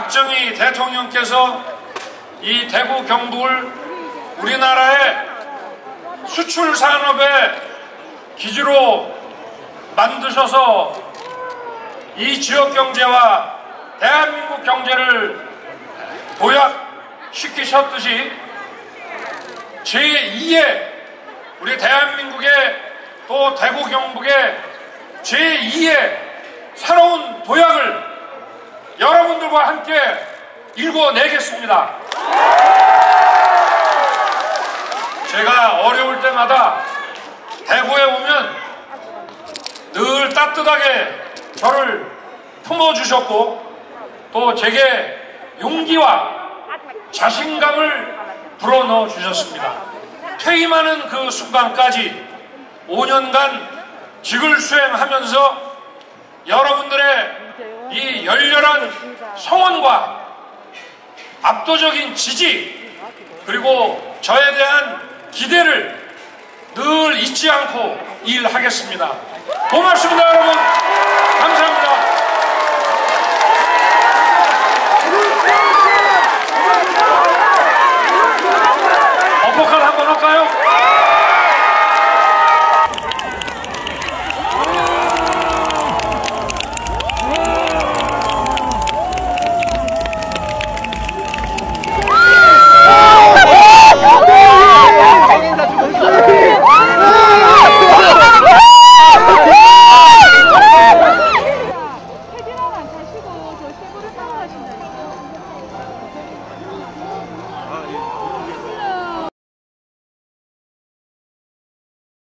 박정희 대통령께서 이 대구 경북을 우리나라의 수출 산업의 기지로 만드셔서 이 지역 경제와 대한민국 경제를 도약시키셨듯이 제2의 우리 대한민국의 또 대구 경북의 제2의 새로운 도약을 여러분들과 함께 일궈내겠습니다. 제가 어려울 때마다 대구에 오면 늘 따뜻하게 저를 품어주셨고 또 제게 용기와 자신감을 불어넣어 주셨습니다. 퇴임하는 그 순간까지 5년간 직을 수행하면서 여러분들의 이 열렬한 성원과 압도적인 지지 그리고 저에 대한 기대를 늘 잊지 않고 일하겠습니다. 고맙습니다 여러분.